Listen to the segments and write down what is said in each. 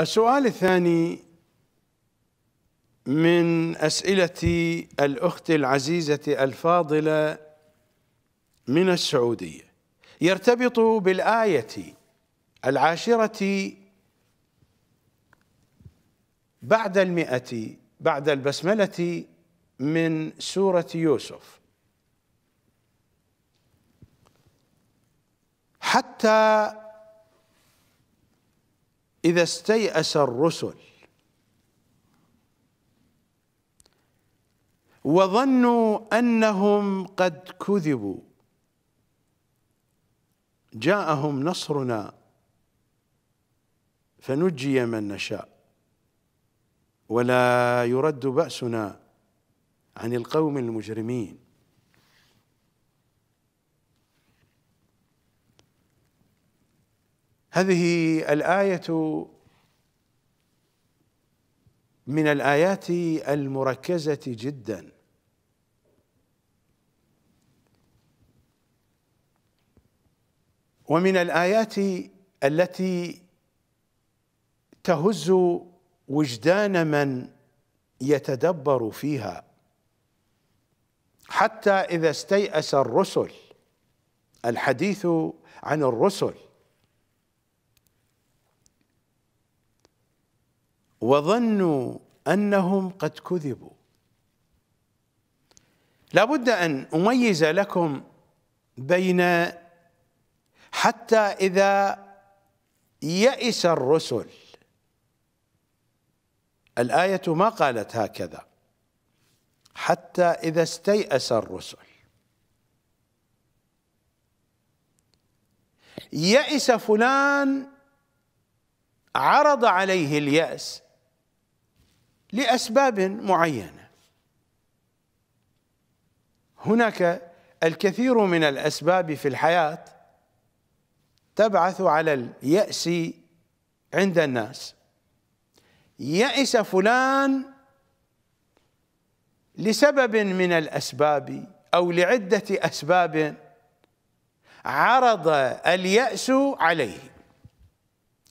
السؤال الثاني من أسئلة الأخت العزيزة الفاضلة من السعودية. يرتبط بالآية العاشرة بعد المئة بعد البسملة من سورة يوسف. حتى إذا استيأس الرسل وظنوا أنهم قد كذبوا جاءهم نصرنا فنجي من نشاء ولا يرد بأسنا عن القوم المجرمين. هذه الآية من الآيات المركزة جدا. ومن الآيات التي تهز وجدان من يتدبر فيها. حتى إذا استيأس الرسل الحديث عن الرسل وظنوا أنهم قد كذبوا. لابد أن أميز لكم بين حتى إذا يئس الرسل. الآية ما قالت هكذا. حتى إذا استيأس الرسل. يئس فلان عرض عليه اليأس. لأسباب معينة. هناك الكثير من الأسباب في الحياة تبعث على اليأس عند الناس. يأس فلان لسبب من الأسباب أو لعدة أسباب عرض اليأس عليه.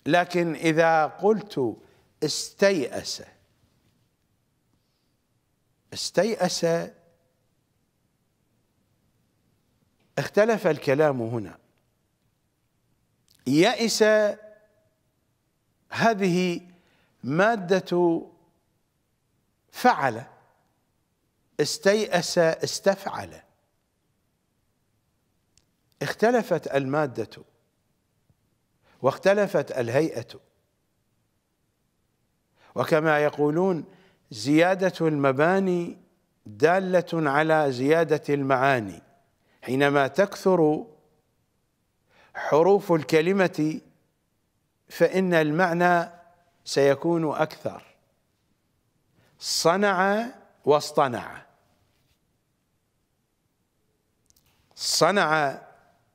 لكن إذا قلت استيأس استيأس. اختلف الكلام هنا. يئس هذه مادة فعل. استيأس استفعل. اختلفت المادة واختلفت الهيئة. وكما يقولون زيادة المباني دالة على زيادة المعاني. حينما تكثر حروف الكلمة فإن المعنى سيكون أكثر. صنع واصطنع. صنع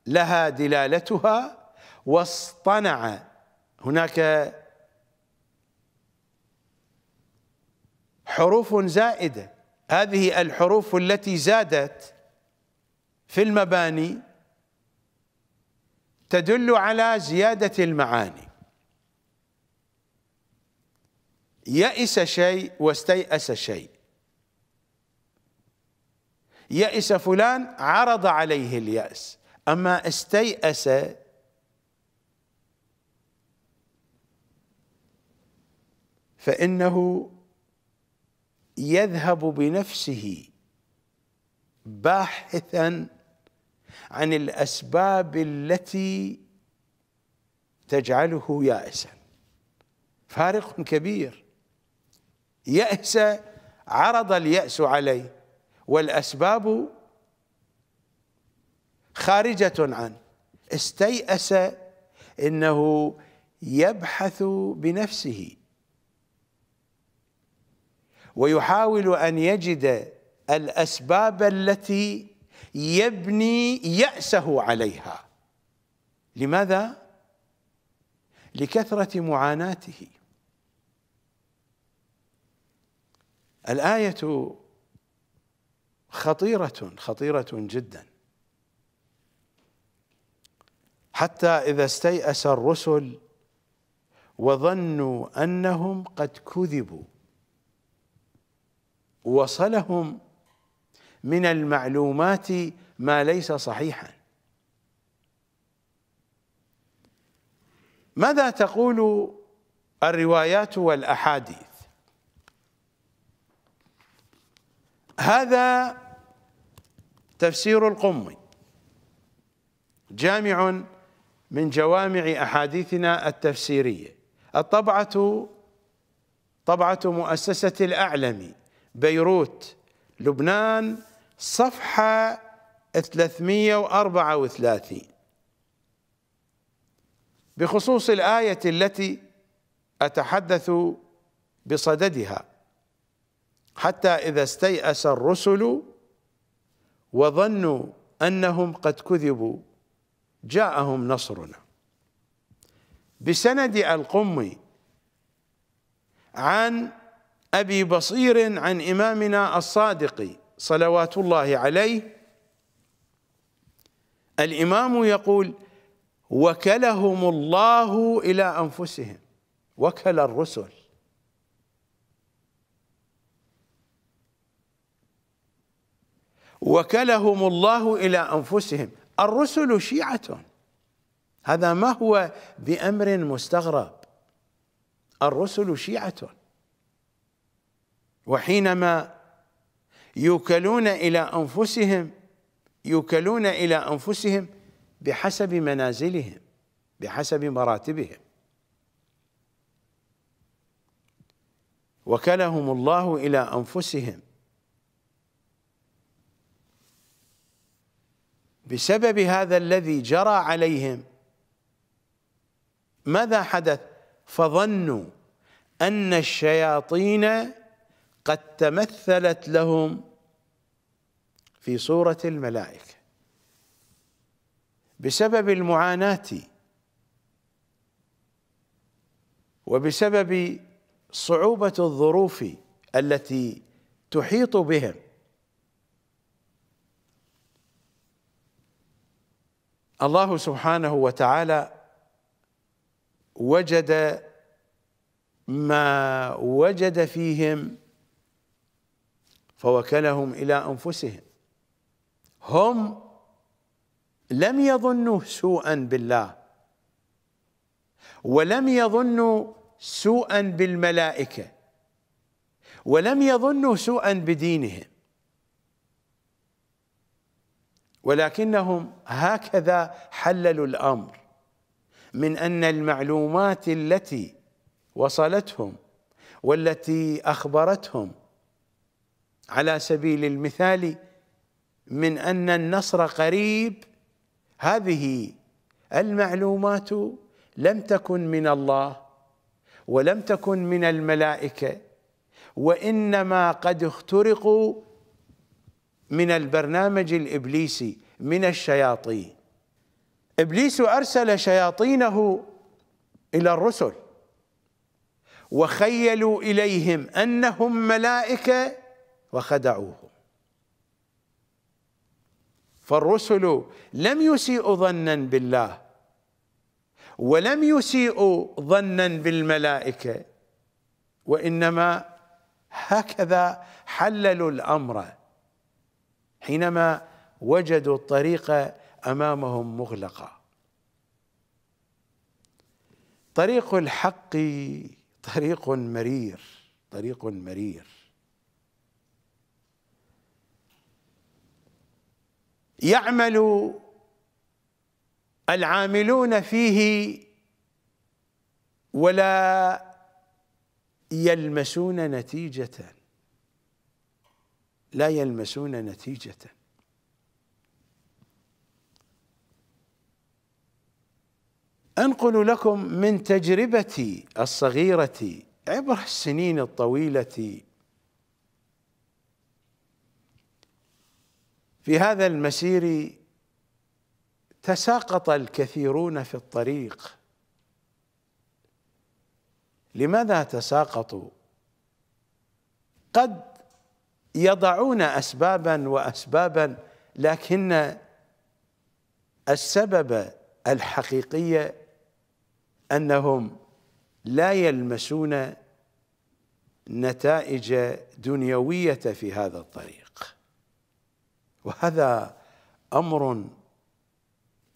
لها دلالتها واصطنع. هناك حروف زائدة. هذه الحروف التي زادت في المباني تدل على زيادة المعاني. يئس شيء واستيأس شيء. يئس فلان عرض عليه اليأس. أما استيأس فإنه يذهب بنفسه باحثا عن الأسباب التي تجعله يائسا. فارق كبير. يأس عرض اليأس عليه والأسباب خارجة عنه. استيأس إنه يبحث بنفسه. ويحاول أن يجد الأسباب التي يبني يأسه عليها. لماذا؟ لكثرة معاناته. الآية خطيرة خطيرة جدا. حتى إذا استيأس الرسل وظنوا أنهم قد كذبوا وصلهم من المعلومات ما ليس صحيحا. ماذا تقول الروايات والأحاديث؟ هذا تفسير القمي جامع من جوامع أحاديثنا التفسيرية الطبعة طبعة مؤسسة الأعلمي. بيروت لبنان صفحة 334 بخصوص الآية التي أتحدث بصددها حتى إذا استيأس الرسل وظنوا أنهم قد كذبوا جاءهم نصرنا. بسند القمي عن أبي بصير عن إمامنا الصادق صلوات الله عليه. الإمام يقول وكلهم الله إلى أنفسهم وكل الرسل. وكلهم الله إلى أنفسهم. الرسل شيعة. هذا ما هو بأمر مستغرب. الرسل شيعة. وحينما يوكلون إلى أنفسهم يوكلون إلى أنفسهم بحسب منازلهم بحسب مراتبهم. وكلهم الله إلى أنفسهم بسبب هذا الذي جرى عليهم. ماذا حدث؟ فظنوا أن الشياطين قد تمثلت لهم في صورة الملائكة. بسبب المعاناة وبسبب صعوبة الظروف التي تحيط بهم الله سبحانه وتعالى وجد ما وجد فيهم فوكلهم إلى أنفسهم. هم لم يظنوا سوءا بالله ولم يظنوا سوءا بالملائكة ولم يظنوا سوءا بدينهم. ولكنهم هكذا حللوا الأمر من أن المعلومات التي وصلتهم والتي أخبرتهم على سبيل المثال من أن النصر قريب هذه المعلومات لم تكن من الله ولم تكن من الملائكة وإنما قد اخترقوا من البرنامج الإبليسي من الشياطين. إبليس أرسل شياطينه إلى الرسل وخيلوا إليهم أنهم ملائكة وخدعوهم فالرسل لم يسيئوا ظنا بالله ولم يسيئوا ظنا بالملائكة وإنما هكذا حللوا الأمر حينما وجدوا الطريق أمامهم مغلقه طريق الحق طريق مرير طريق مرير. يعمل العاملون فيه ولا يلمسون نتيجة. لا يلمسون نتيجة. أنقل لكم من تجربتي الصغيرة عبر السنين الطويلة في هذا المسير تساقط الكثيرون في الطريق. لماذا تساقطوا؟ قد يضعون اسبابا واسبابا لكن السبب الحقيقي أنهم لا يلمسون نتائج دنيوية في هذا الطريق. وهذا أمر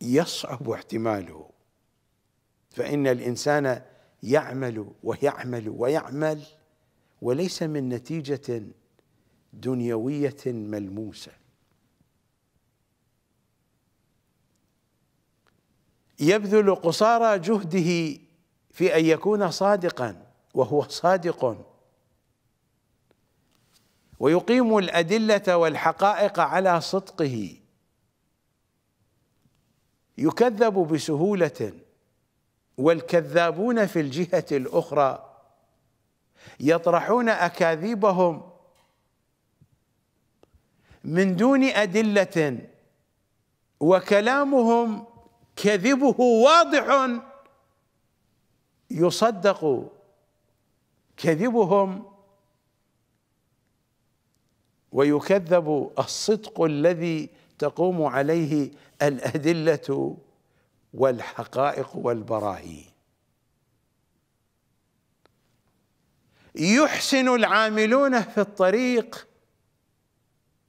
يصعب احتماله. فإن الإنسان يعمل ويعمل ويعمل وليس من نتيجة دنيوية ملموسة. يبذل قصارى جهده في أن يكون صادقا وهو صادق. ويقيم الأدلة والحقائق على صدقه. يكذب بسهولة والكذابون في الجهة الأخرى يطرحون أكاذيبهم من دون أدلة وكلامهم كذبه واضح يصدق. كذبهم ويكذب الصدق الذي تقوم عليه الأدلة والحقائق والبراهين. يحسن العاملون في الطريق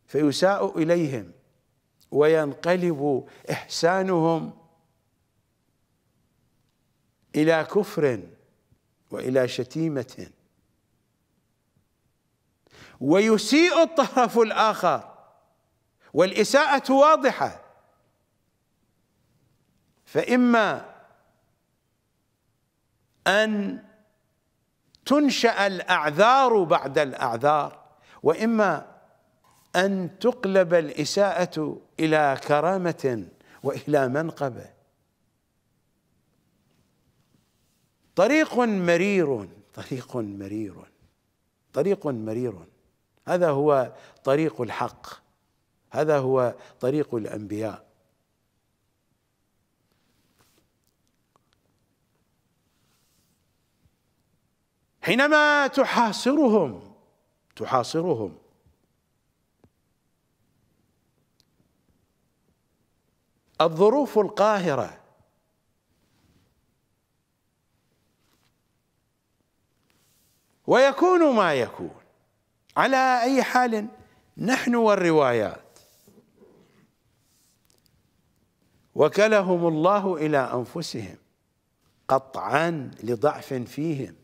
فيساء إليهم وينقلب إحسانهم إلى كفر وإلى شتيمة. ويسيء الطرف الآخر. والإساءة واضحة. فإما أن تنشأ الأعذار بعد الأعذار وإما أن تقلب الإساءة إلى كرامة وإلى منقبة. طريق مرير طريق مرير طريق مرير. هذا هو طريق الحق. هذا هو طريق الأنبياء. حينما تحاصرهم تحاصرهم. الظروف القاهرة. ويكون ما يكون. على أي حال نحن والروايات. وكلهم الله إلى أنفسهم قطعا لضعف فيهم.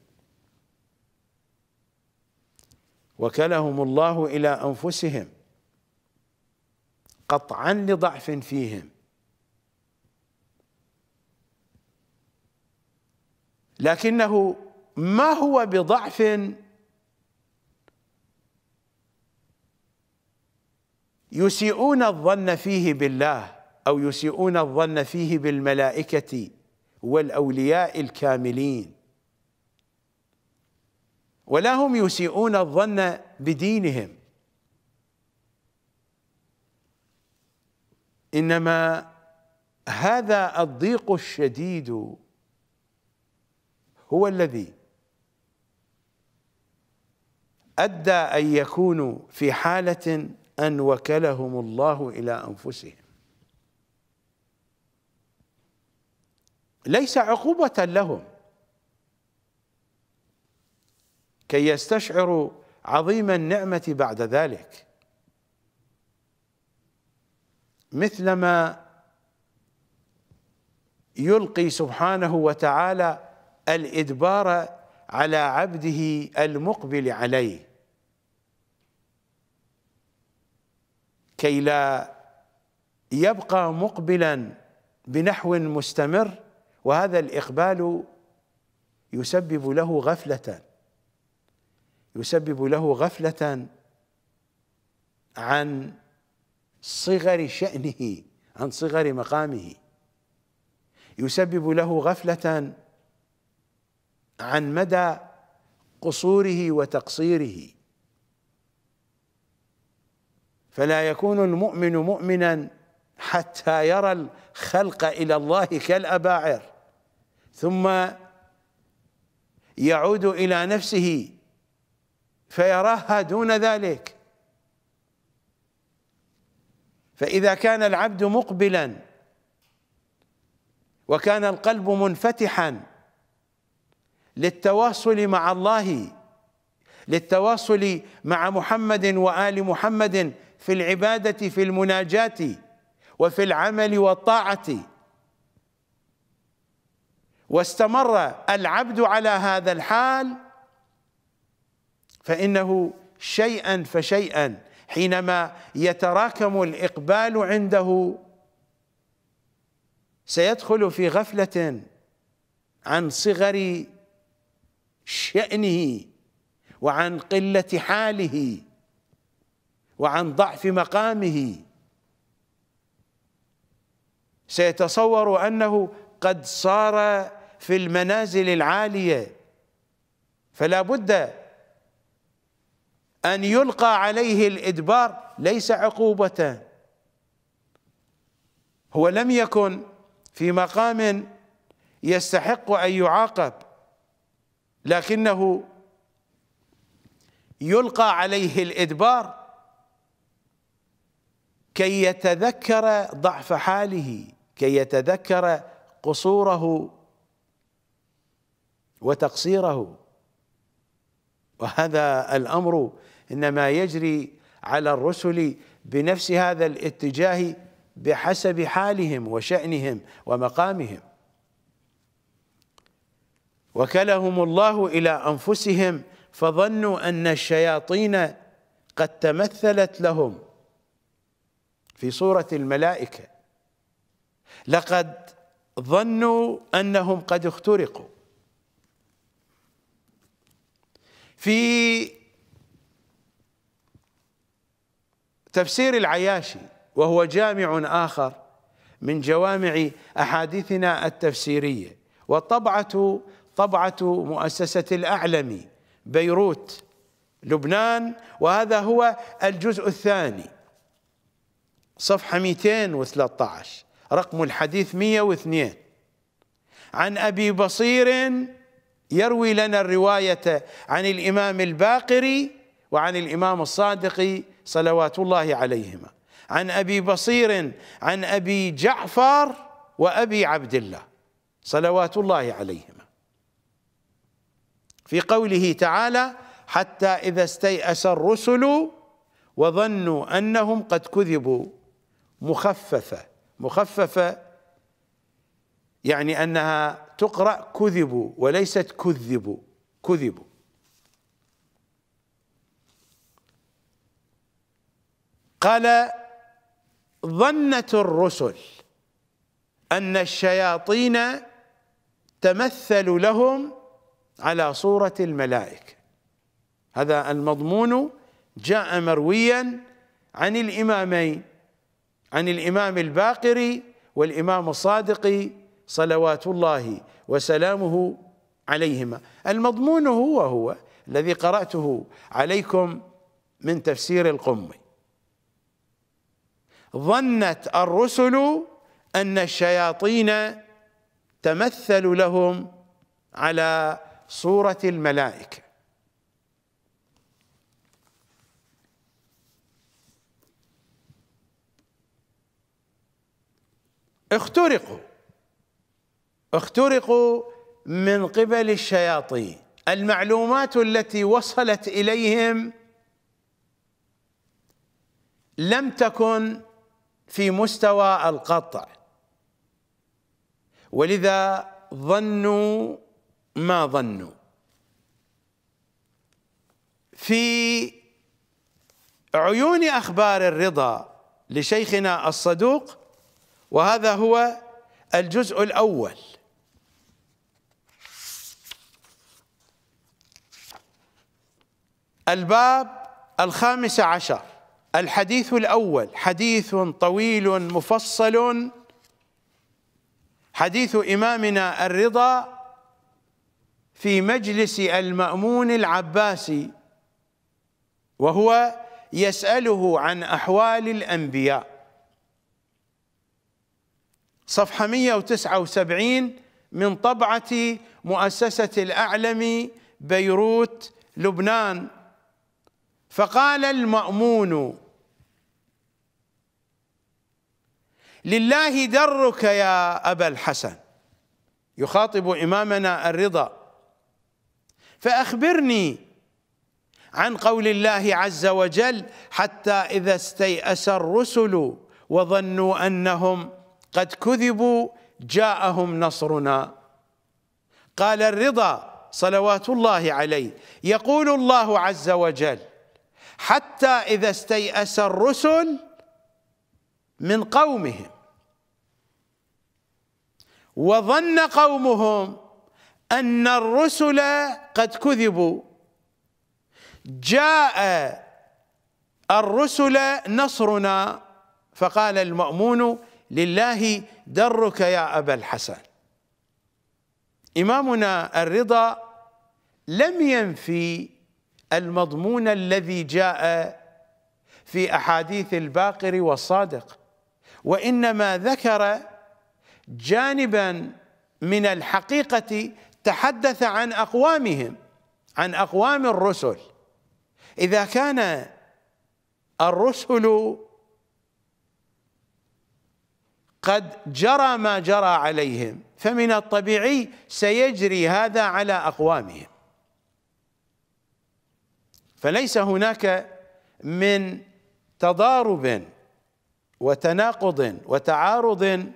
وكلهم الله إلى أنفسهم قطعا لضعف فيهم. لكنه ما هو بضعف يسيئون الظن فيه بالله أو يسيئون الظن فيه بالملائكة والأولياء الكاملين. ولا هم يسيئون الظن بدينهم. إنما هذا الضيق الشديد هو الذي أدى أن يكونوا في حالة أن وكلهم الله إلى أنفسهم. ليس عقوبة لهم. كي يستشعروا عظيم النعمة بعد ذلك. مثلما يلقي سبحانه وتعالى الإدبار على عبده المقبل عليه. كي لا يبقى مقبلا بنحو مستمر وهذا الإقبال يسبب له غفلة. يسبب له غفلة عن صغر شأنه عن صغر مقامه. يسبب له غفلة عن مدى قصوره وتقصيره. فلا يكون المؤمن مؤمنا حتى يرى الخلق إلى الله كالأباعر ثم يعود إلى نفسه فيراها دون ذلك. فإذا كان العبد مقبلا وكان القلب منفتحا للتواصل مع الله للتواصل مع محمد وآل محمد في العبادة في المناجاة وفي العمل والطاعة. واستمر العبد على هذا الحال فإنه شيئا فشيئا حينما يتراكم الإقبال عنده سيدخل في غفلة عن صغر شأنه وعن قلة حاله. وعن ضعف مقامه. سيتصور أنه قد صار في المنازل العالية. فلا بد أن يلقى عليه الإدبار ليس عقوبة. هو لم يكن في مقام يستحق أن يعاقب لكنه يلقى عليه الإدبار. كي يتذكر ضعف حاله كي يتذكر قصوره وتقصيره. وهذا الأمر إنما يجري على الرسل بنفس هذا الاتجاه بحسب حالهم وشأنهم ومقامهم. وكلهم الله إلى أنفسهم فظنوا أن الشياطين قد تمثلت لهم. في صورة الملائكة. لقد ظنوا أنهم قد اخترقوا. في تفسير العياشي وهو جامع آخر من جوامع أحاديثنا التفسيرية والطبعة طبعة مؤسسة الأعلمي بيروت لبنان وهذا هو الجزء الثاني. صفحة 213 رقم الحديث 102 عن أبي بصير يروي لنا الرواية عن الإمام الباقري وعن الإمام الصادق صلوات الله عليهما. عن أبي بصير عن أبي جعفر وأبي عبد الله صلوات الله عليهما. في قوله تعالى حتى إذا استيأس الرسل وظنوا أنهم قد كذبوا مخففة. مخففة يعني أنها تقرأ كذبوا وليست كذبوا. كذبوا. قال ظنت الرسل أن الشياطين تمثل لهم على صورة الملائكة. هذا المضمون جاء مرويا عن الإمامين. عن الإمام الباقر والإمام الصادق صلوات الله وسلامه عليهما. المضمون هو هو الذي قرأته عليكم من تفسير القمي ظنت الرسل أن الشياطين تمثل لهم على صورة الملائكة. اخترقوا. اخترقوا من قبل الشياطين. المعلومات التي وصلت إليهم لم تكن في مستوى القطع. ولذا ظنوا ما ظنوا. في عيون أخبار الرضا لشيخنا الصدوق وهذا هو الجزء الأول. الباب الخامس عشر الحديث الأول حديث طويل مفصل حديث إمامنا الرضا في مجلس المأمون العباسي وهو يسأله عن أحوال الأنبياء. صفحة 179 من طبعة مؤسسة الأعلم بيروت لبنان. فقال المأمون لله درك يا أبا الحسن. يخاطب إمامنا الرضا. فأخبرني عن قول الله عز وجل حتى إذا استيأس الرسل وظنوا أنهم قد كذبوا جاءهم نصرنا. قال الرضا صلوات الله عليه. يقول الله عز وجل حتى إذا استيأس الرسل من قومهم وظن قومهم أن الرسل قد كذبوا جاء الرسل نصرنا. فقال المأمون لله درك يا أبا الحسن. إمامنا الرضا لم ينفي المضمون الذي جاء في أحاديث الباقر والصادق وإنما ذكر جانبا من الحقيقة تحدث عن أقوامهم عن أقوام الرسل. إذا كان الرسل قد جرى ما جرى عليهم فمن الطبيعي سيجري هذا على أقوامهم. فليس هناك من تضارب وتناقض وتعارض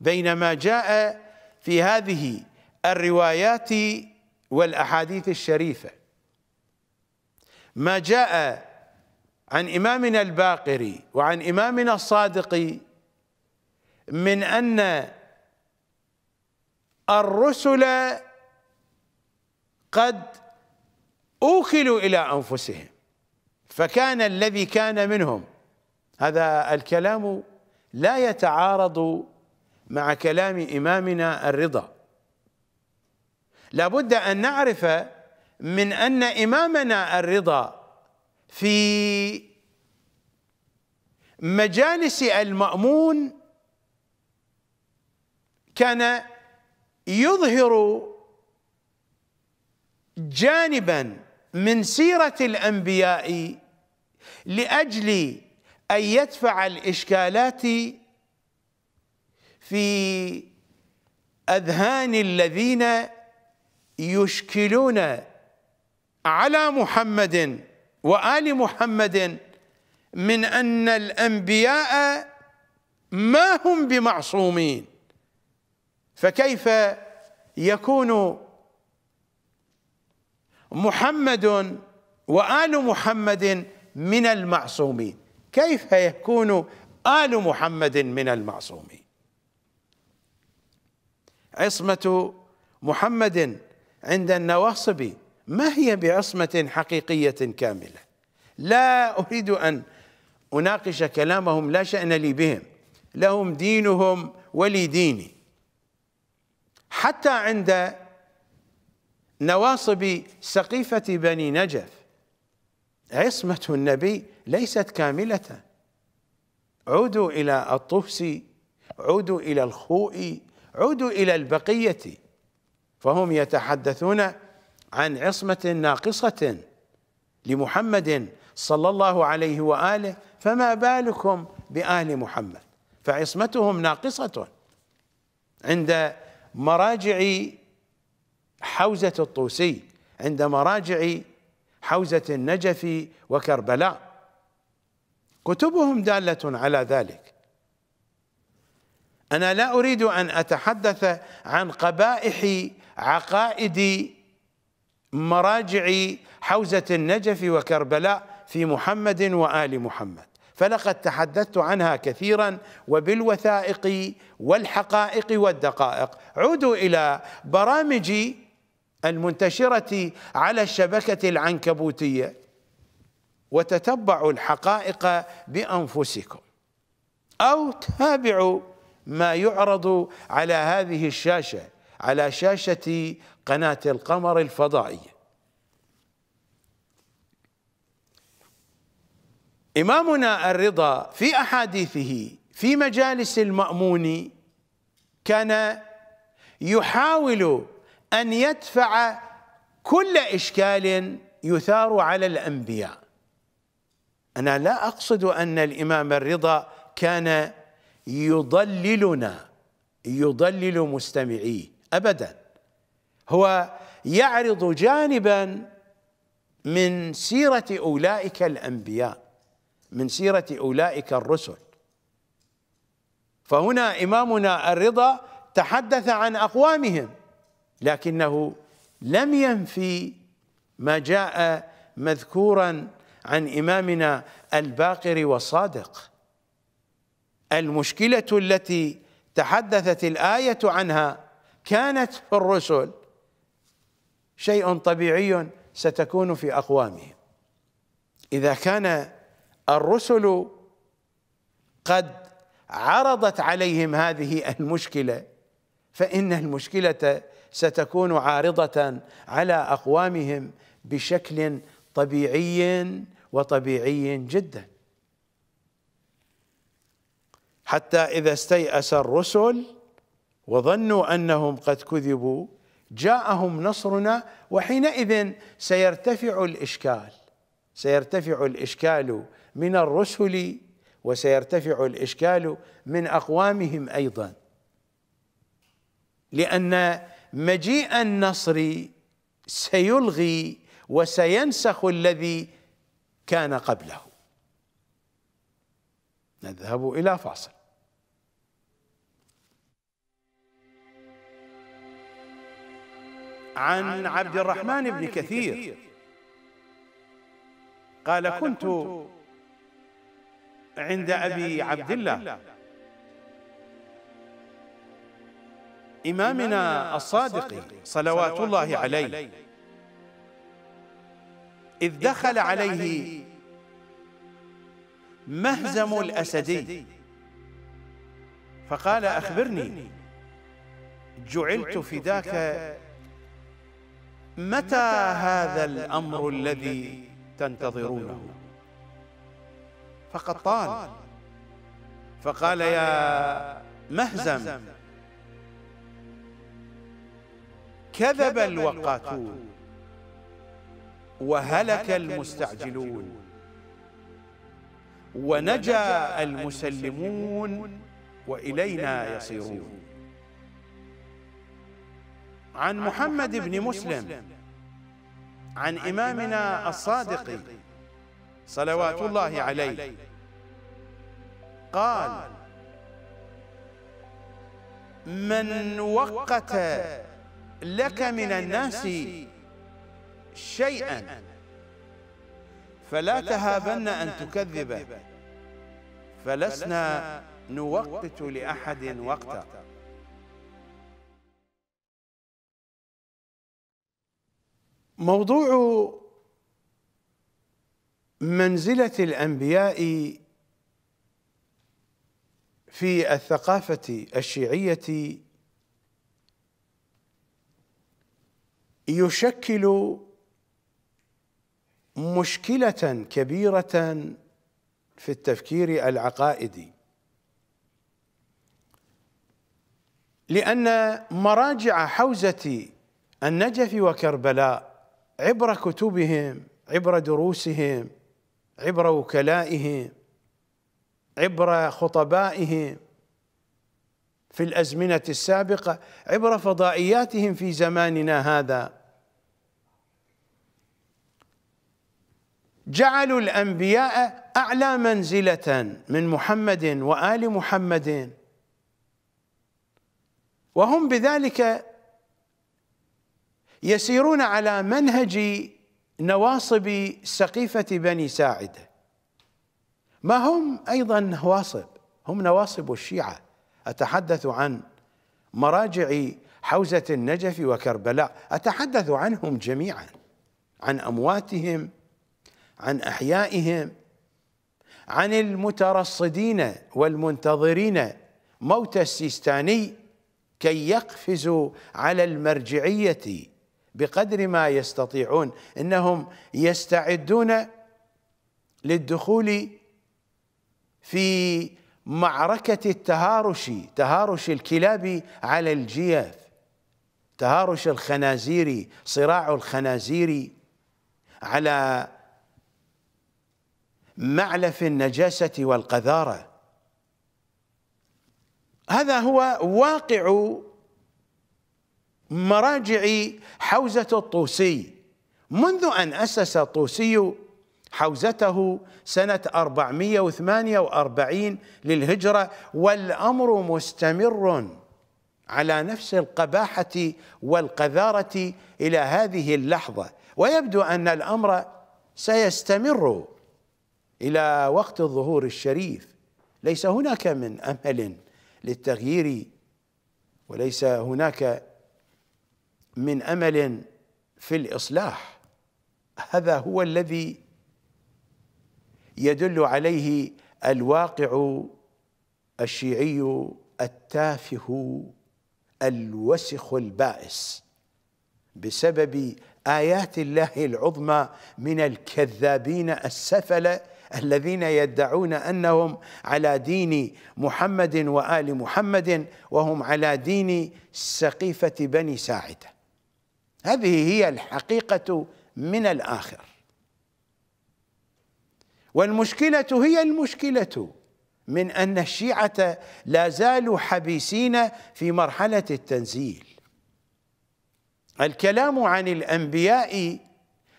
بين ما جاء في هذه الروايات والأحاديث الشريفة. ما جاء عن إمامنا الباقري وعن إمامنا الصادق من أن الرسل قد أوكلوا إلى أنفسهم فكان الذي كان منهم. هذا الكلام لا يتعارض مع كلام إمامنا الرضا. لابد أن نعرف من أن إمامنا الرضا في مجالس المأمون كان يظهر جانبا من سيرة الأنبياء لأجل أن يدفع الإشكالات في أذهان الذين يشكلون على محمد وآل محمد من أن الأنبياء ما هم بمعصومين. فكيف يكون محمد وآل محمد من المعصومين؟ كيف يكون آل محمد من المعصومين؟ عصمة محمد عند النواصب ما هي بعصمة حقيقية كاملة؟ لا أريد أن أناقش كلامهم لا شأن لي بهم لهم دينهم ولي ديني. حتى عند نواصب سقيفة بني نجف. عصمة النبي ليست كاملة. عودوا إلى الطفس عودوا إلى الخوء عودوا إلى البقية. فهم يتحدثون عن عصمة ناقصة لمحمد صلى الله عليه وآله فما بالكم بآل محمد؟ فعصمتهم ناقصة عند مراجع حوزة الطوسي عند مراجع حوزة النجف وكربلاء. كتبهم دالة على ذلك. أنا لا أريد أن أتحدث عن قبائح عقائد مراجع حوزة النجف وكربلاء في محمد وآل محمد. فلقد تحدثت عنها كثيرا وبالوثائق والحقائق والدقائق. عودوا إلى برامج المنتشرة على الشبكة العنكبوتية وتتبعوا الحقائق بأنفسكم. أو تابعوا ما يعرض على هذه الشاشة على شاشة قناة القمر الفضائية. إمامنا الرضا في أحاديثه في مجالس المأمون كان يحاول أن يدفع كل إشكال يثار على الأنبياء. أنا لا أقصد أن الإمام الرضا كان يضللنا يضلل مستمعيه أبدا. هو يعرض جانبا من سيرة أولئك الأنبياء. من سيرة أولئك الرسل. فهنا إمامنا الرضا تحدث عن أقوامهم لكنه لم ينفي ما جاء مذكورا عن إمامنا الباقر والصادق. المشكلة التي تحدثت الآية عنها كانت في الرسل. شيء طبيعي ستكون في أقوامهم. إذا كان الرسل قد عرضت عليهم هذه المشكلة فإن المشكلة ستكون عارضة على أقوامهم بشكل طبيعي وطبيعي جدا. حتى إذا استيأس الرسل وظنوا أنهم قد كذبوا جاءهم نصرنا وحينئذ سيرتفع الإشكال سيرتفع الإشكال من الرسل وسيرتفع الإشكال من أقوامهم أيضا. لأن مجيء النصر سيلغي وسينسخ الذي كان قبله. نذهب إلى فاصل. عن عبد الرحمن بن كثير. قال كنت عند أبي عبد الله إمامنا الصادق صلوات الله عليه. إذ دخل عليه مهزم الأسدي. فقال أخبرني. جعلت فداك متى هذا الأمر الذي تنتظرونه؟ فقد طال فقال يا مهزم كذب الوقاتون وهلك المستعجلون ونجا المسلمون وإلينا يصيرون. عن محمد بن مسلم عن إمامنا الصادق صلوات الله عليه. قال من وقت لك من الناس شيئا فلا تهابن أن تكذب. فلسنا نوقت لأحد وقتا. موضوع منزلة الأنبياء في الثقافة الشيعية يشكل مشكلة كبيرة في التفكير العقائدي. لأن مراجع حوزة النجف وكربلاء عبر كتبهم عبر دروسهم عبر وكلائهم عبر خطبائهم في الأزمنة السابقة عبر فضائياتهم في زماننا هذا. جعلوا الأنبياء أعلى منزلة من محمد وآل محمد. وهم بذلك يسيرون على منهج نواصب سقيفة بني ساعده ما هم أيضا نواصب؟ هم نواصب الشيعة. أتحدث عن مراجع حوزة النجف وكربلاء. أتحدث عنهم جميعا. عن أمواتهم عن أحيائهم عن المترصدين والمنتظرين. موت السيستاني كي يقفزوا على المرجعية بقدر ما يستطيعون. إنهم يستعدون للدخول في معركة التهارش تهارش الكلاب على الجيف تهارش الخنازير صراع الخنازير على معلف النجاسة والقذارة. هذا هو واقع مراجع حوزة الطوسي. منذ أن أسس الطوسي حوزته سنة 448 للهجرة والأمر مستمر على نفس القباحة والقذارة إلى هذه اللحظة. ويبدو أن الأمر سيستمر إلى وقت الظهور الشريف. ليس هناك من أمل للتغيير وليس هناك من أمل في الإصلاح. هذا هو الذي يدل عليه الواقع الشيعي التافه الوسخ البائس بسبب آيات الله العظمى من الكذابين السفلة الذين يدعون أنهم على دين محمد وآل محمد وهم على دين سقيفة بني ساعدة. هذه هي الحقيقة من الآخر. والمشكلة هي المشكلة من أن الشيعة لا زالوا حبيسين في مرحلة التنزيل. الكلام عن الأنبياء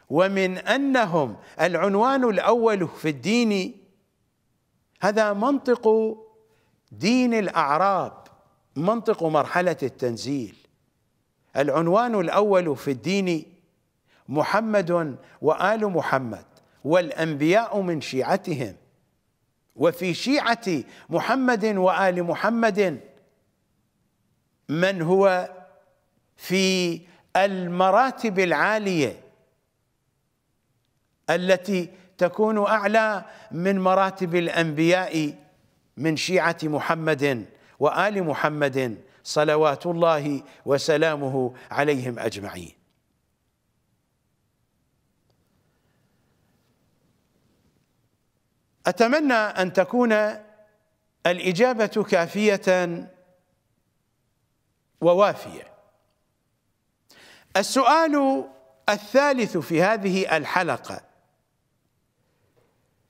ومن أنهم العنوان الأول في الدين هذا منطق دين الأعراب منطق مرحلة التنزيل. العنوان الأول في الدين محمد وآل محمد. والأنبياء من شيعتهم. وفي شيعة محمد وآل محمد من هو في المراتب العالية التي تكون أعلى من مراتب الأنبياء من شيعة محمد وآل محمد صلوات الله وسلامه عليهم أجمعين. أتمنى أن تكون الإجابة كافية ووافية. السؤال الثالث في هذه الحلقة.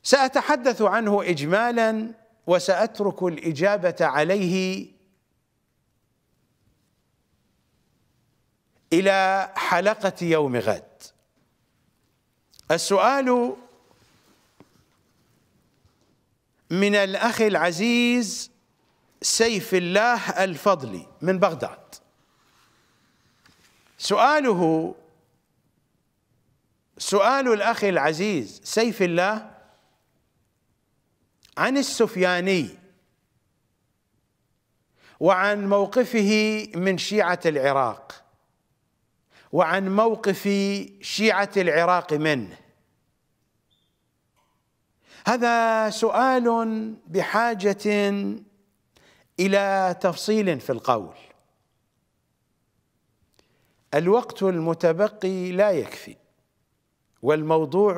سأتحدث عنه اجمالا وسأترك الإجابة عليه إلى حلقة يوم غد. السؤال من الأخ العزيز سيف الله الفضلي من بغداد. سؤاله سؤال الأخ العزيز سيف الله عن السفياني وعن موقفه من شيعة العراق وعن موقف شيعة العراق منه. هذا سؤال بحاجة إلى تفصيل في القول. الوقت المتبقي لا يكفي والموضوع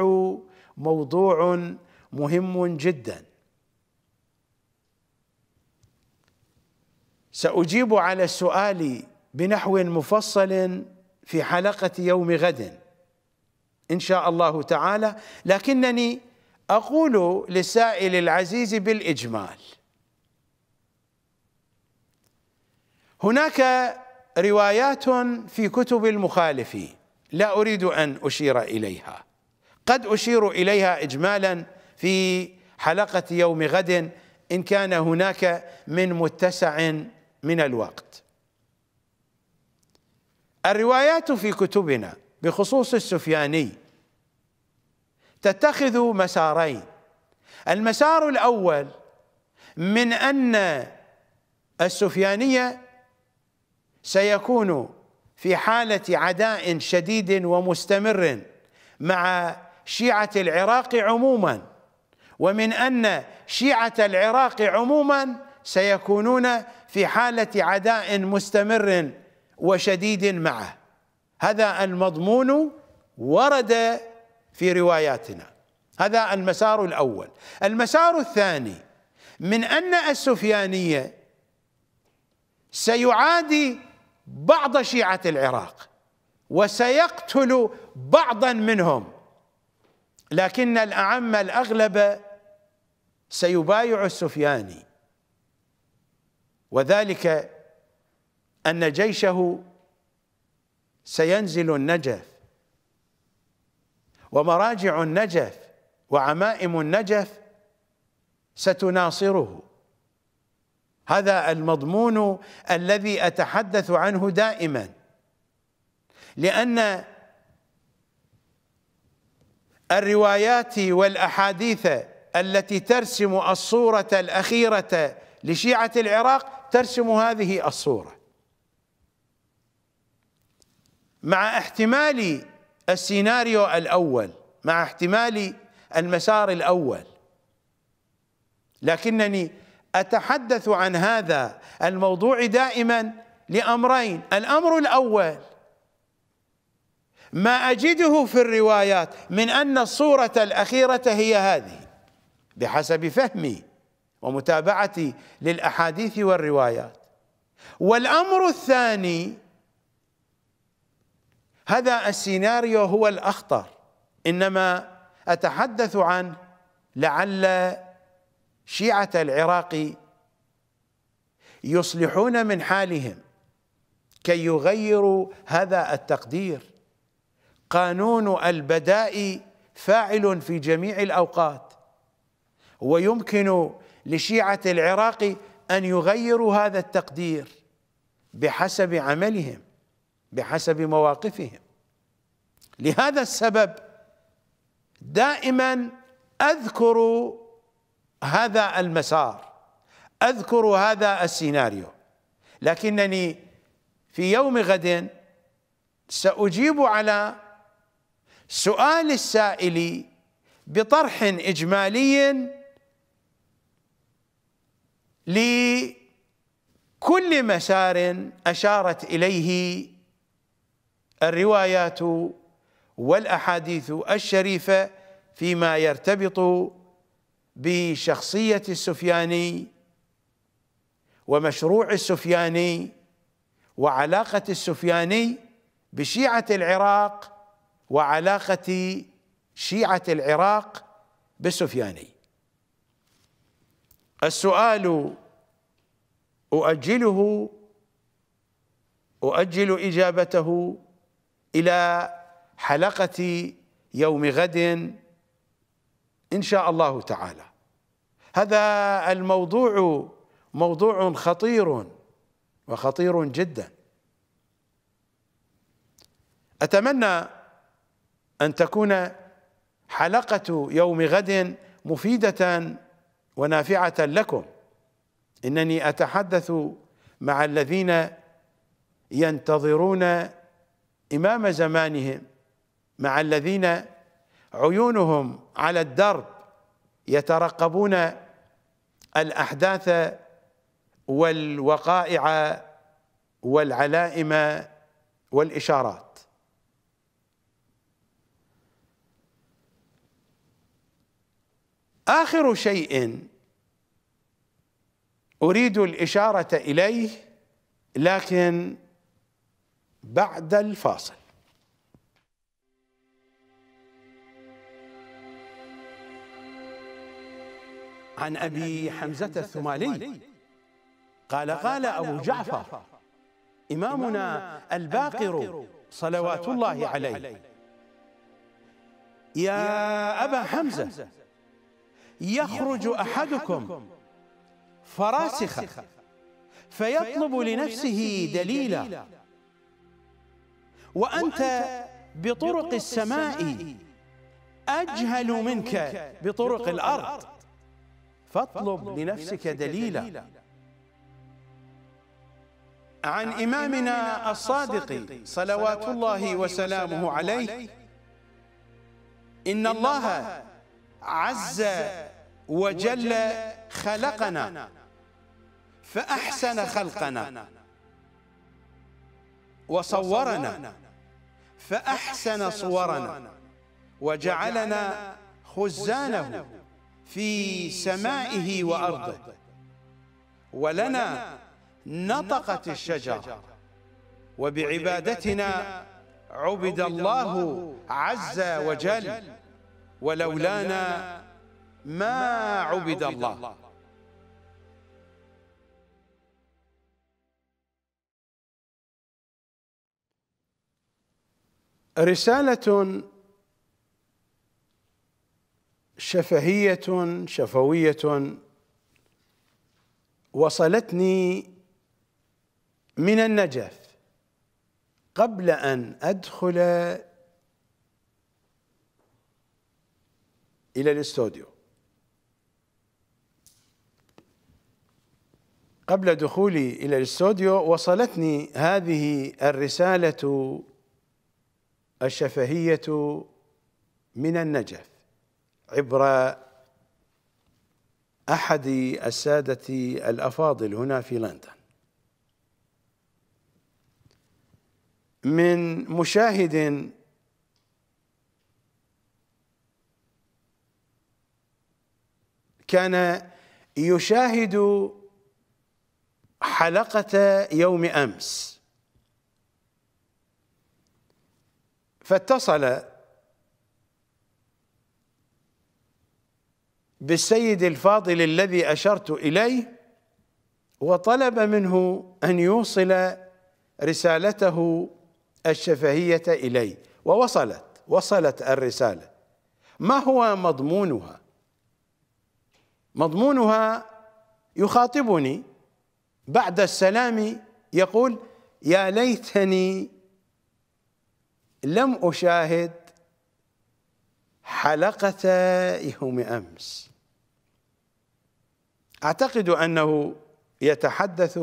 موضوع مهم جدا. سأجيب على السؤال بنحو مفصل في حلقة يوم غد إن شاء الله تعالى لكنني أقول للسائل العزيز بالإجمال. هناك روايات في كتب المخالفين لا أريد أن أشير إليها. قد أشير إليها اجمالا في حلقة يوم غد إن كان هناك من متسع من الوقت. الروايات في كتبنا بخصوص السفياني تتخذ مسارين. المسار الأول من أن السفيانية سيكون في حالة عداء شديد ومستمر مع شيعة العراق عموما ومن أن شيعة العراق عموما سيكونون في حالة عداء مستمر وشديد معه. هذا المضمون ورد في رواياتنا. هذا المسار الأول. المسار الثاني من أن السفيانية سيعادي بعض شيعة العراق وسيقتل بعضا منهم لكن الأعم الأغلب سيبايع السفياني. وذلك أن جيشه سينزل النجف. ومراجع النجف وعمائم النجف ستناصره. هذا المضمون الذي أتحدث عنه دائما لأن الروايات والأحاديث التي ترسم الصورة الأخيرة لشيعة العراق ترسم هذه الصورة. مع احتمال السيناريو الأول مع احتمال المسار الأول. لكنني أتحدث عن هذا الموضوع دائما لأمرين. الأمر الأول ما أجده في الروايات من أن الصورة الأخيرة هي هذه بحسب فهمي ومتابعتي للأحاديث والروايات. والأمر الثاني هذا السيناريو هو الأخطر. إنما أتحدث عن لعل شيعة العراق يصلحون من حالهم كي يغيروا هذا التقدير. قانون البداء فاعل في جميع الأوقات ويمكن لشيعة العراق أن يغيروا هذا التقدير بحسب عملهم. بحسب مواقفهم. لهذا السبب دائما أذكر هذا المسار أذكر هذا السيناريو. لكنني في يوم غد سأجيب على سؤال السائل بطرح إجمالي لكل مسار أشارت إليه الروايات والأحاديث الشريفة فيما يرتبط بشخصية السفياني ومشروع السفياني وعلاقة السفياني بشيعة العراق وعلاقة شيعة العراق بالسفياني السؤال أؤجله أؤجل إجابته إلى حلقة يوم غد إن شاء الله تعالى. هذا الموضوع موضوع خطير وخطير جدا. أتمنى أن تكون حلقة يوم غد مفيدة ونافعة لكم. إنني أتحدث مع الذين ينتظرون إمام زمانهم مع الذين عيونهم على الدرب يترقبون الأحداث والوقائع والعلائم والإشارات. آخر شيء أريد الإشارة إليه لكن بعد الفاصل. عن أبي حمزة الثمالي. قال قال أبو جعفر إمامنا الباقر صلوات الله عليه. يا أبا حمزة يخرج أحدكم فراسخا فيطلب لنفسه دليلا. وأنت بطرق السماء أجهل منك بطرق الأرض. فاطلب لنفسك دليلا. عن إمامنا الصادق صلوات الله وسلامه عليه. إن الله عز وجل خلقنا فأحسن خلقنا. وصورنا. فأحسن صورنا وجعلنا خزانه في سمائه وأرضه. ولنا نطقت الشجره وبعبادتنا عبد الله عز وجل. ولولانا ما عبد الله. رسالة شفهية شفوية. وصلتني من النجف قبل أن أدخل إلى الاستوديو. قبل دخولي إلى الاستوديو وصلتني هذه الرسالة الشفهية من النجف عبر أحد السادة الأفاضل هنا في لندن. من مشاهد كان يشاهد حلقة يوم أمس فاتصل بالسيد الفاضل الذي أشرت إليه وطلب منه أن يوصل رسالته الشفهية إلي ووصلت وصلت الرسالة. ما هو مضمونها؟ مضمونها يخاطبني بعد السلام يقول يا ليتني لم أشاهد حلقة يوم أمس. أعتقد أنه يتحدث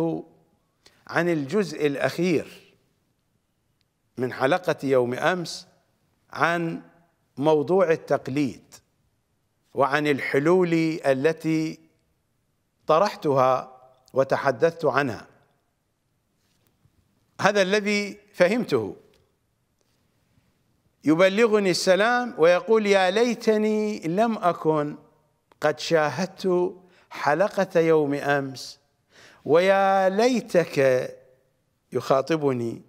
عن الجزء الأخير من حلقة يوم أمس عن موضوع التقليد وعن الحلول التي طرحتها وتحدثت عنها. هذا الذي فهمته. يبلغني السلام ويقول يا ليتني لم أكن قد شاهدت حلقة يوم أمس ويا ليتك يخاطبني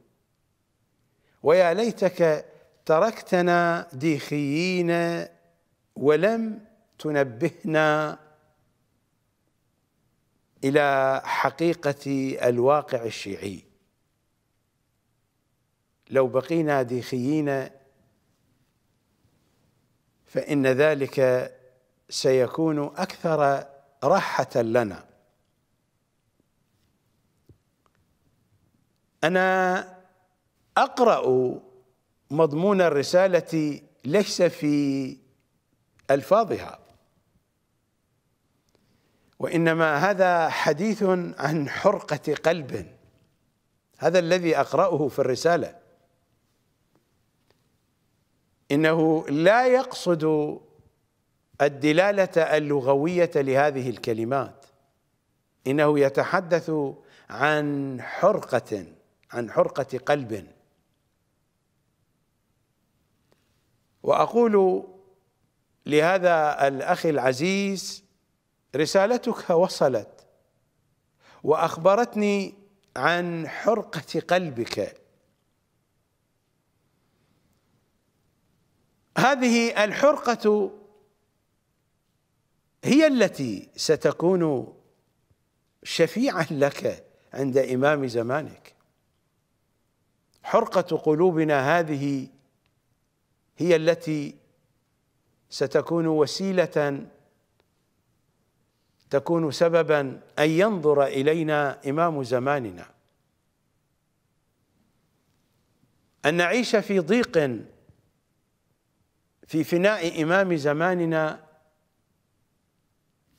ويا ليتك تركتنا ديخيين ولم تنبهنا إلى حقيقة الواقع الشيعي. لو بقينا ديخيين فإن ذلك سيكون أكثر راحة لنا. أنا أقرأ مضمون الرسالة ليس في ألفاظها وإنما هذا حديث عن حرقة قلب. هذا الذي أقرأه في الرسالة. إنه لا يقصد الدلالة اللغوية لهذه الكلمات. إنه يتحدث عن حرقة عن حرقة قلب. وأقول لهذا الأخ العزيز رسالتك وصلت وأخبرتني عن حرقة قلبك. هذه الحرقة هي التي ستكون شفيعا لك عند إمام زمانك. حرقة قلوبنا هذه هي التي ستكون وسيلة تكون سببا أن ينظر إلينا إمام زماننا. أن نعيش في ضيق في فناء إمام زماننا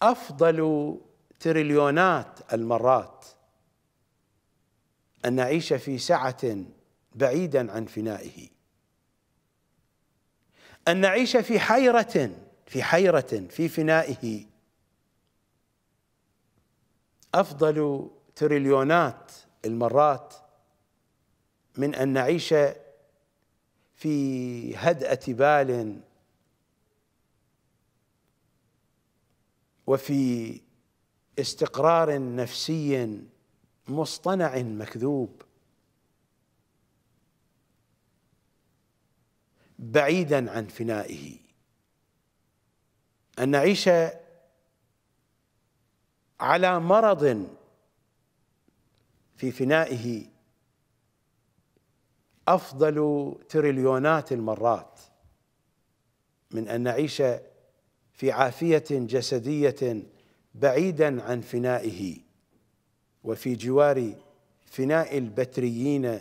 أفضل تريليونات المرات أن نعيش في سعة بعيدا عن فنائه. أن نعيش في حيرة في حيرة في فنائه. أفضل تريليونات المرات من أن نعيش في هدأة بال وفي استقرار نفسي مصطنع مكذوب. بعيدا عن فنائه. أن نعيش على مرض في فنائه. أفضل تريليونات المرات من أن نعيش في عافية جسدية بعيدا عن فنائه وفي جوار فناء البتريين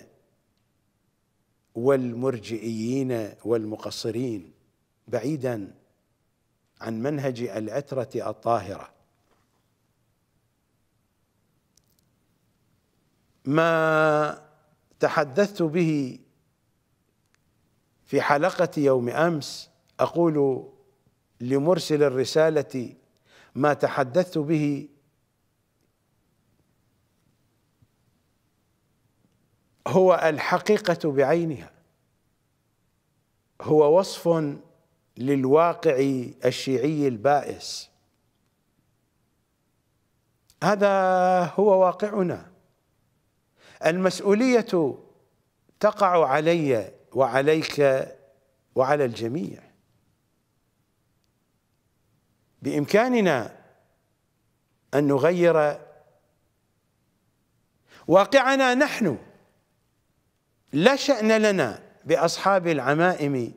والمرجئيين والمقصرين بعيدا عن منهج العترة الطاهرة. ما تحدثت به في حلقة يوم أمس أقول لمرسل الرسالة ما تحدثت به هو الحقيقة بعينها. هو وصف للواقع الشيعي البائس. هذا هو واقعنا. المسؤولية تقع علي وعليك وعلى الجميع. بإمكاننا أن نغير واقعنا نحن. لا شأن لنا بأصحاب العمائم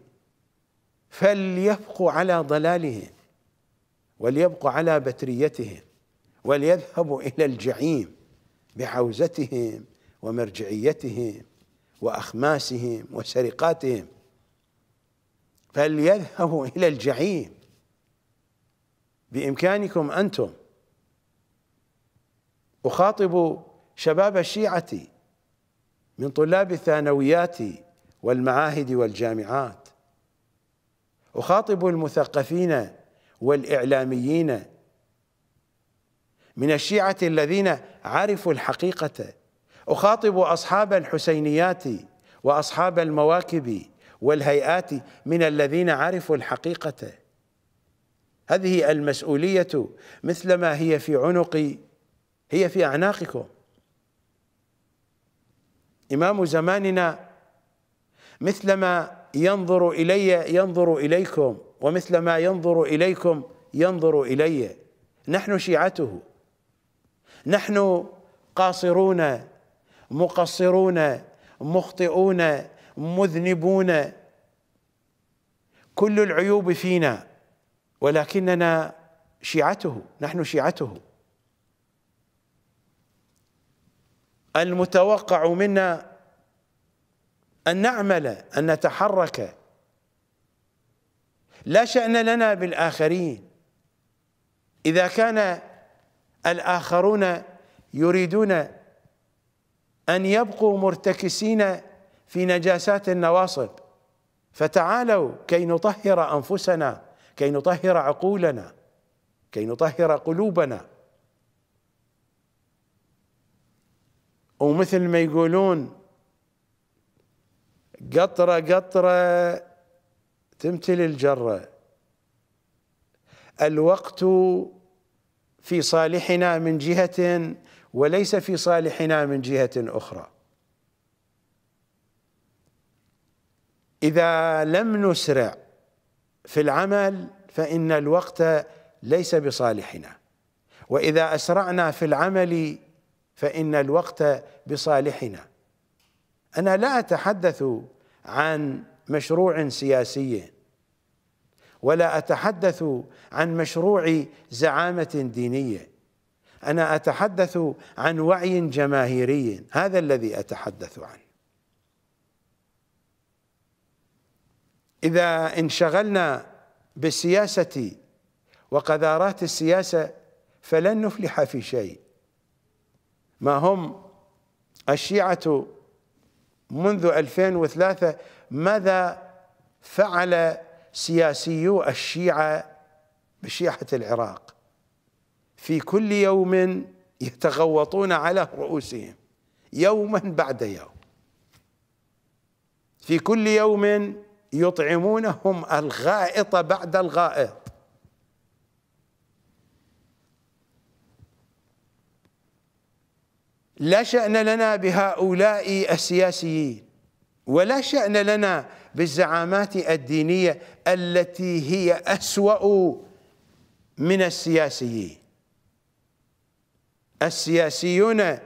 فليبقوا على ضلالهم وليبقوا على بتريتهم وليذهبوا إلى الجحيم بحوزتهم. ومرجعيتهم وأخماسهم وسرقاتهم فليذهبوا إلى الجحيم. بإمكانكم أنتم. أخاطب شباب الشيعة من طلاب الثانويات والمعاهد والجامعات. أخاطب المثقفين والإعلاميين من الشيعة الذين عرفوا الحقيقة أخاطب أصحاب الحسينيات وأصحاب المواكب والهيئات من الذين عرفوا الحقيقة. هذه المسؤولية مثلما هي في عنقي هي في أعناقكم. إمام زماننا مثلما ينظر إلي ينظر إليكم ومثلما ينظر إليكم ينظر إلي. نحن شيعته. نحن قاصرون مقصرون مخطئون مذنبون. كل العيوب فينا ولكننا شيعته نحن شيعته. المتوقع منا أن نعمل أن نتحرك. لا شأن لنا بالآخرين. إذا كان الآخرون يريدون أن يبقوا مرتكسين في نجاسات النواصب. فتعالوا كي نطهر أنفسنا كي نطهر عقولنا كي نطهر قلوبنا. ومثل ما يقولون قطرة قطرة تمتلي الجرة. الوقت في صالحنا من جهة وليس في صالحنا من جهة أخرى. إذا لم نسرع في العمل فإن الوقت ليس بصالحنا. وإذا أسرعنا في العمل فإن الوقت بصالحنا. أنا لا أتحدث عن مشروع سياسي ولا أتحدث عن مشروع زعامة دينية. أنا أتحدث عن وعي جماهيري هذا الذي أتحدث عنه. إذا انشغلنا بالسياسة وقذارات السياسة فلن نفلح في شيء. ما هم الشيعة منذ 2003 ماذا فعل سياسيو الشيعة بشيعة العراق؟ في كل يوم يتغوطون على رؤوسهم يوما بعد يوم. في كل يوم يطعمونهم الغائط بعد الغائط. لا شأن لنا بهؤلاء السياسيين ولا شأن لنا بالزعامات الدينية التي هي أسوأ من السياسيين. السياسيون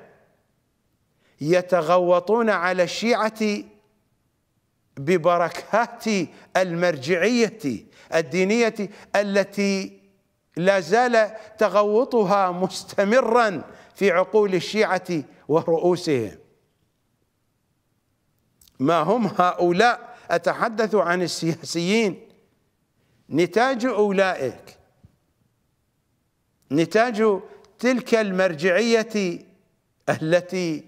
يتغوطون على الشيعة ببركات المرجعية الدينية التي لا زال تغوطها مستمرا في عقول الشيعة ورؤوسهم. ما هم هؤلاء؟ أتحدث عن السياسيين. نتاج أولئك. نتاج تلك المرجعية التي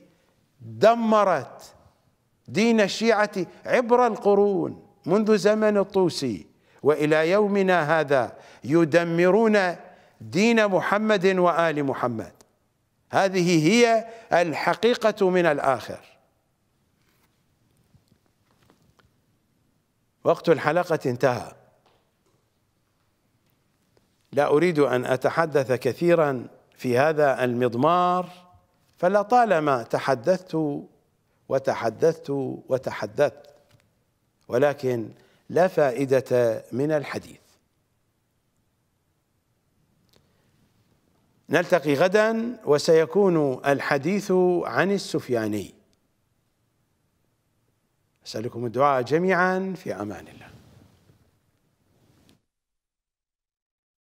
دمرت دين الشيعة عبر القرون منذ زمن الطوسي وإلى يومنا هذا يدمرون دين محمد وآل محمد. هذه هي الحقيقة من الآخر. وقت الحلقة انتهى. لا أريد أن أتحدث كثيرا في هذا المضمار فلطالما تحدثت وتحدثت وتحدثت ولكن لا فائدة من الحديث. نلتقي غدا وسيكون الحديث عن السفياني. أسألكم الدعاء جميعا في أمان الله.